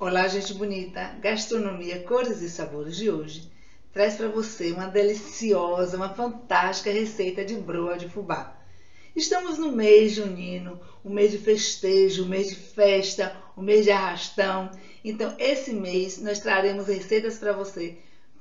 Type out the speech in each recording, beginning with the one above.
Olá, gente bonita! Gastronomia, cores e sabores de hoje traz para você uma deliciosa, uma fantástica receita de broa de fubá. Estamos no mês junino, o mês de festejo, o mês de festa, o mês de arrastão. Então, esse mês nós traremos receitas para você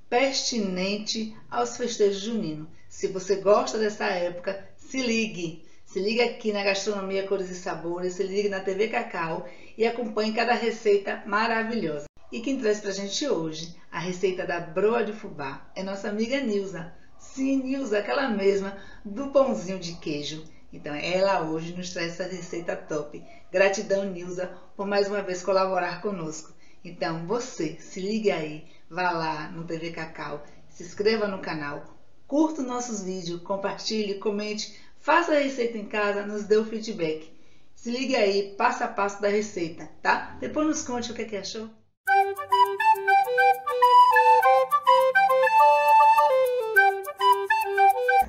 pertinente aos festejos juninos. Se você gosta dessa época, se ligue! Se ligue aqui na Gastronomia Cores e Sabores, se ligue na TV Cacau e acompanhe cada receita maravilhosa. E quem traz pra gente hoje a receita da broa de fubá é nossa amiga Nilza. Sim, Nilza, aquela mesma do pãozinho de queijo. Então ela hoje nos traz essa receita top. Gratidão, Nilza, por mais uma vez colaborar conosco. Então você, se ligue aí, vá lá no TV Cacau, se inscreva no canal, curta nossos vídeos, compartilhe, comente, faça a receita em casa, nos dê o feedback. Se ligue aí, passo a passo da receita, tá? Depois nos conte o que, é que achou.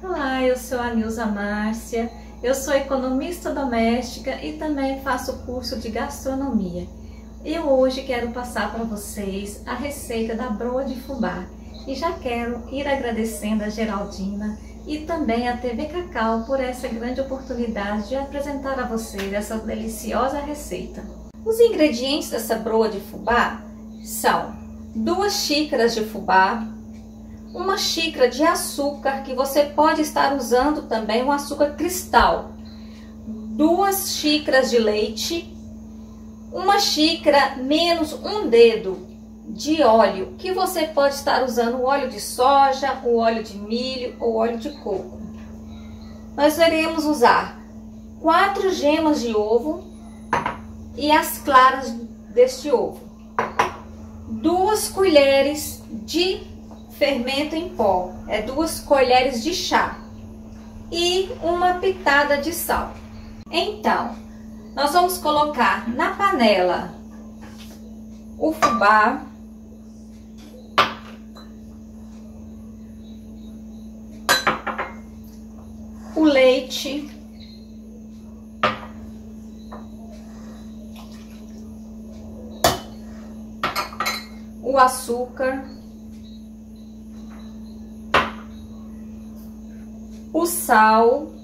Olá, eu sou a Nilza Márcia, eu sou economista doméstica e também faço curso de gastronomia. Eu hoje quero passar para vocês a receita da broa de fubá e já quero ir agradecendo a Geraldina e também a TV Cacau por essa grande oportunidade de apresentar a vocês essa deliciosa receita. Os ingredientes dessa broa de fubá são duas xícaras de fubá, uma xícara de açúcar que você pode estar usando também um açúcar cristal, duas xícaras de leite, uma xícara menos um dedo de óleo, que você pode estar usando o óleo de soja, o óleo de milho ou óleo de coco. Nós iremos usar quatro gemas de ovo e as claras deste ovo, duas colheres de fermento em pó, é duas colheres de chá e uma pitada de sal. Então, nós vamos colocar na panela o fubá, o leite, o açúcar, o sal.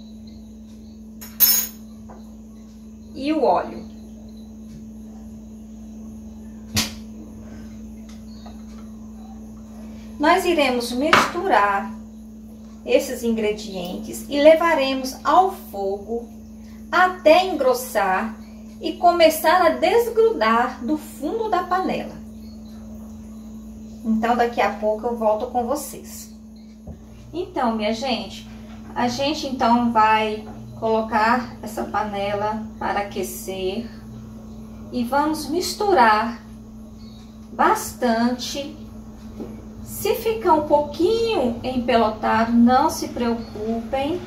E o óleo. Nós iremos misturar esses ingredientes e levaremos ao fogo até engrossar e começar a desgrudar do fundo da panela. Então, daqui a pouco eu volto com vocês. Então, minha gente, a gente então vai colocar essa panela para aquecer e vamos misturar bastante se ficar um pouquinho empelotado, não se preocupem.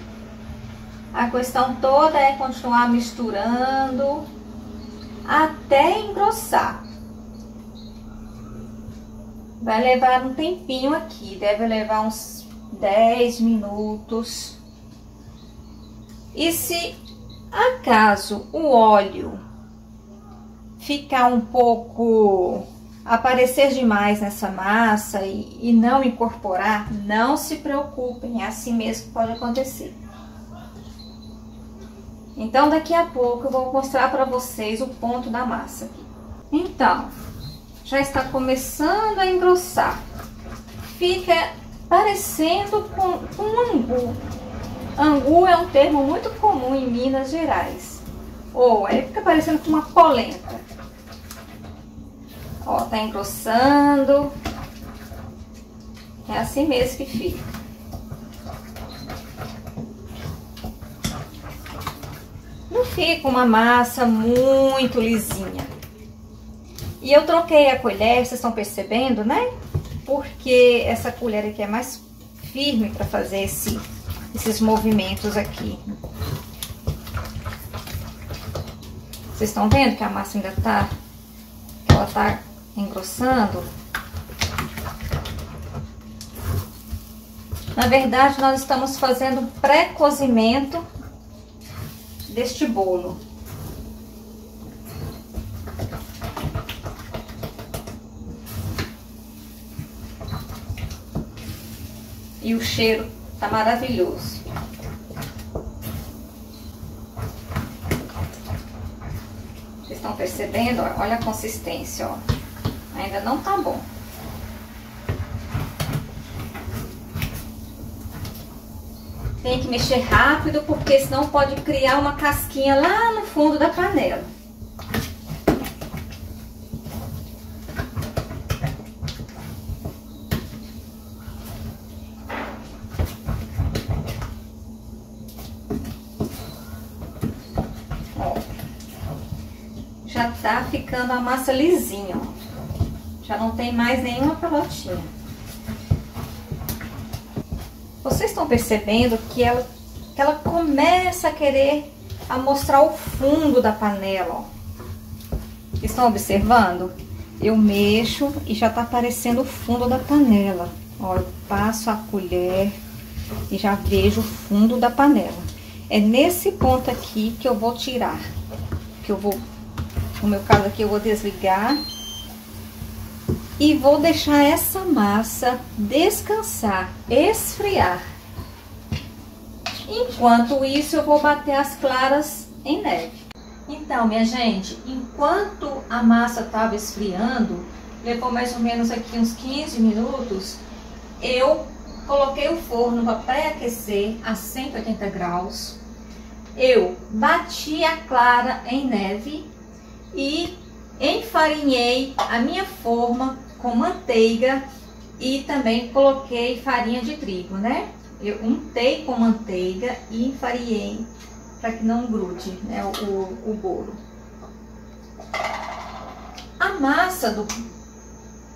A questão toda é continuar misturando até engrossar. Vai levar um tempinho aqui, deve levar uns 10 minutos. E se acaso o óleo ficar um pouco aparecer demais nessa massa e, e não incorporar, não se preocupem, é assim mesmo que pode acontecer. Então, daqui a pouco eu vou mostrar para vocês o ponto da massa. Então, já está começando a engrossar. Fica parecendo com um angu. Angu é um termo muito comum em Minas Gerais. Ou é fica parecendo com uma polenta. Ó, tá engrossando. É assim mesmo que fica. Não fica uma massa muito lisinha. E eu troquei a colher, vocês estão percebendo, né? Porque essa colher aqui é mais firme para fazer esse, esses movimentos aqui. Vocês estão vendo que a massa ainda tá... Ela tá engrossando. Na verdade, nós estamos fazendo pré-cozimento deste bolo. E o cheiro tá maravilhoso. Vocês estão percebendo? Olha a consistência, ó. Ainda não tá bom. Tem que mexer rápido, porque senão pode criar uma casquinha lá no fundo da panela. Já tá ficando a massa lisinha, ó. Já não tem mais nenhuma pelotinha. Vocês estão percebendo que ela, que ela começa a querer a mostrar o fundo da panela, ó. Estão observando? Eu mexo e já tá aparecendo o fundo da panela. Ó, eu passo a colher e já vejo o fundo da panela. É nesse ponto aqui que eu vou tirar. Que eu vou, no meu caso aqui, eu vou desligar. E vou deixar essa massa descansar, esfriar. Enquanto isso, eu vou bater as claras em neve. Então, minha gente, enquanto a massa estava esfriando, levou mais ou menos aqui uns 15 minutos, eu coloquei o forno para pré-aquecer a 180 graus. Eu bati a clara em neve e enfarinhei a minha forma com manteiga e também coloquei farinha de trigo, né? Eu untei com manteiga e enfarinhei para que não grude né, o, o, o bolo. A massa do,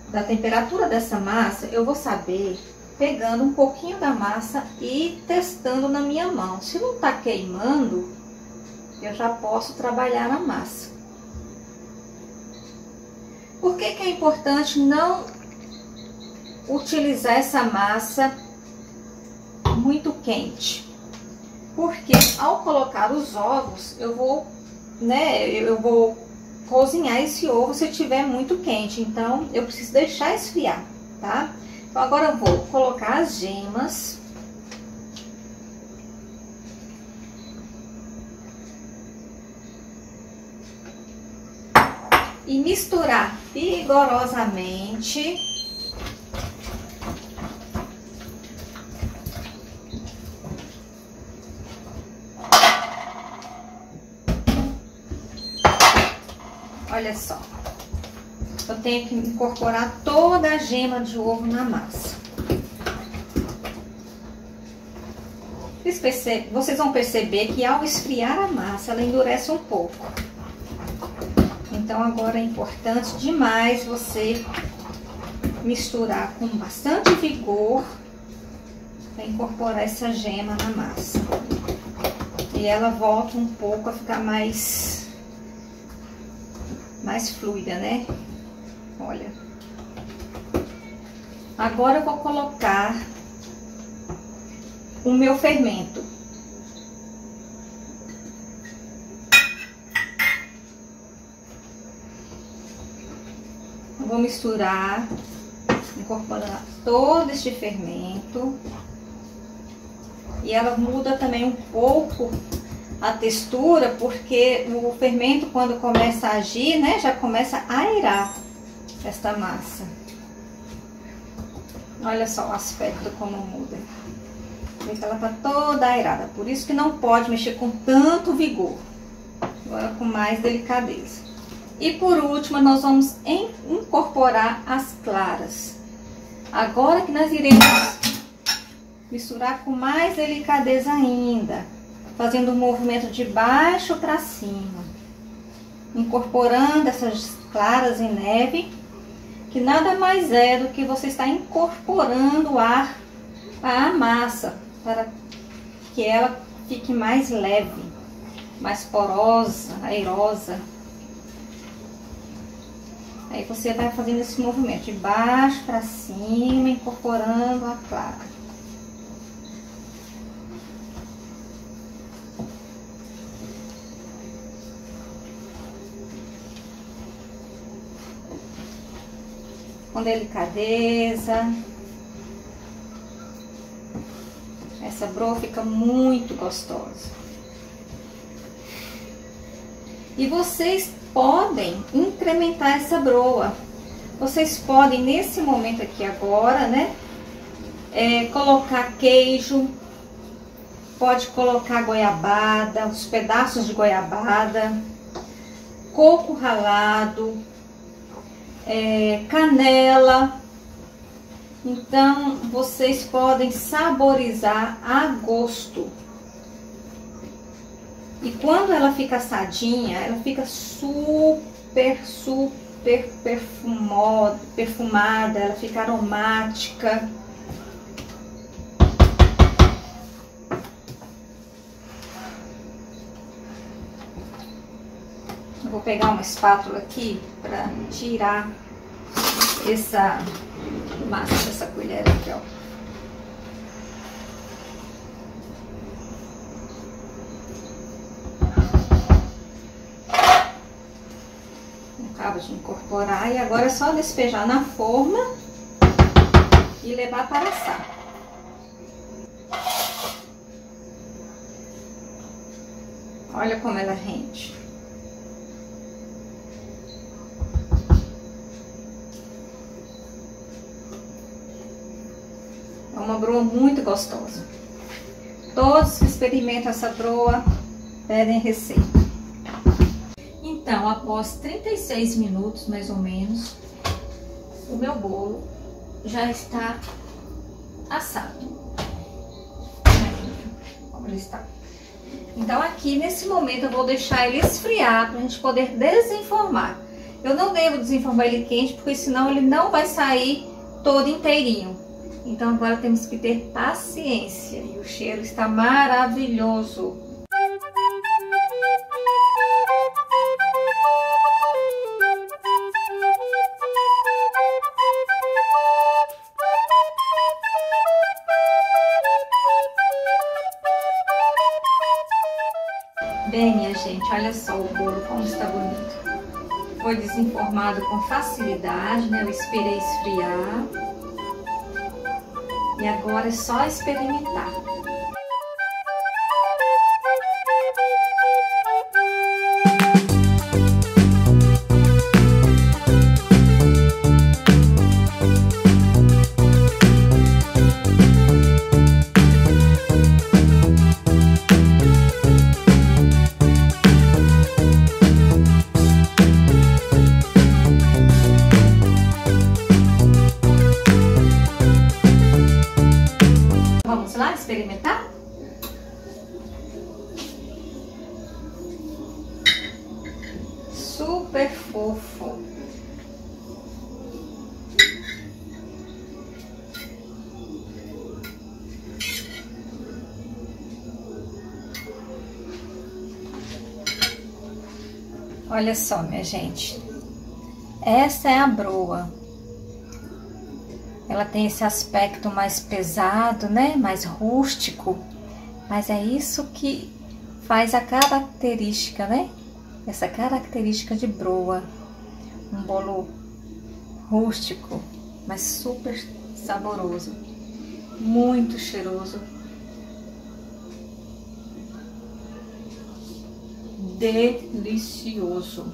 da temperatura dessa massa, eu vou saber pegando um pouquinho da massa e testando na minha mão. Se não tá queimando, eu já posso trabalhar na massa. Por que, que é importante não utilizar essa massa muito quente? Porque ao colocar os ovos, eu vou, né, eu vou cozinhar esse ovo se tiver muito quente. Então, eu preciso deixar esfriar, tá? Então, agora eu vou colocar as gemas. E misturar vigorosamente. Olha só. Eu tenho que incorporar toda a gema de ovo na massa. Vocês vão perceber que ao esfriar a massa, ela endurece um pouco. Então, agora é importante demais você misturar com bastante vigor para incorporar essa gema na massa. E ela volta um pouco a ficar mais mais fluida, né? Olha. Agora eu vou colocar o meu fermento. Vou misturar, incorporar todo este fermento. E ela muda também um pouco a textura, porque o fermento, quando começa a agir, né, já começa a aerar esta massa. Olha só o aspecto como muda. Vê que ela tá toda aerada, por isso que não pode mexer com tanto vigor. Agora com mais delicadeza. E por último, nós vamos incorporar as claras. Agora que nós iremos misturar com mais delicadeza ainda fazendo um movimento de baixo para cima, incorporando essas claras em neve, que nada mais é do que você está incorporando ar à massa, para que ela fique mais leve, mais porosa, airosa. Aí você vai fazendo esse movimento de baixo para cima, incorporando a clara. com delicadeza. Essa broa fica muito gostosa. E vocês podem incrementar essa broa. Vocês podem, nesse momento aqui agora, né? É, colocar queijo, pode colocar goiabada, os pedaços de goiabada, coco ralado, é, canela. Então, vocês podem saborizar a gosto. E quando ela fica assadinha, ela fica super, super perfumada, perfumada ela fica aromática. vou pegar uma espátula aqui para tirar essa massa dessa colher aqui, ó. E agora é só despejar na forma e levar para assar. Olha como ela rende. uma broa muito gostosa. Todos que experimentam essa broa pedem receita. Então, após 36 minutos, mais ou menos, o meu bolo já está assado. Como ele está. Então, aqui nesse momento eu vou deixar ele esfriar para a gente poder desenformar. Eu não devo desenformar ele quente, porque senão ele não vai sair todo inteirinho. Então agora temos que ter paciência e o cheiro está maravilhoso. Bem, minha gente, olha só o bolo como está bonito. Foi desenformado com facilidade, né? Eu esperei esfriar. E agora é só experimentar? Olha só, minha gente. Essa é a broa. Ela tem esse aspecto mais pesado, né? Mais rústico. Mas é isso que faz a característica, né? Essa característica de broa. Um bolo rústico, mas super saboroso. Muito cheiroso. Delicioso.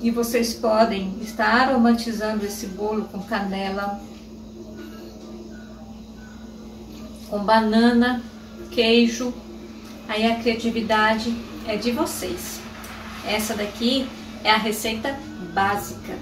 E vocês podem estar aromatizando esse bolo com canela, com banana, queijo. Aí a criatividade é de vocês. Essa daqui é a receita básica.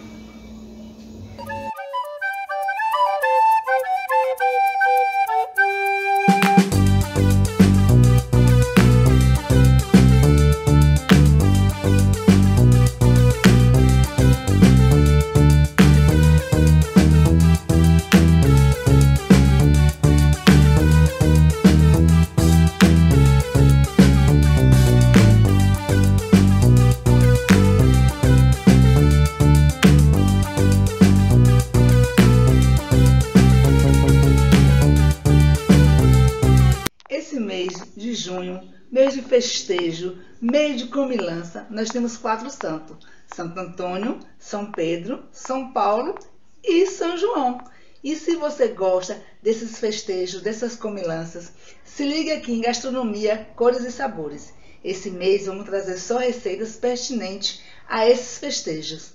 Mês de festejo, mês de comilança, nós temos quatro santos: Santo Antônio, São Pedro, São Paulo e São João. E se você gosta desses festejos, dessas comilanças, se liga aqui em Gastronomia, Cores e Sabores. Esse mês vamos trazer só receitas pertinentes a esses festejos.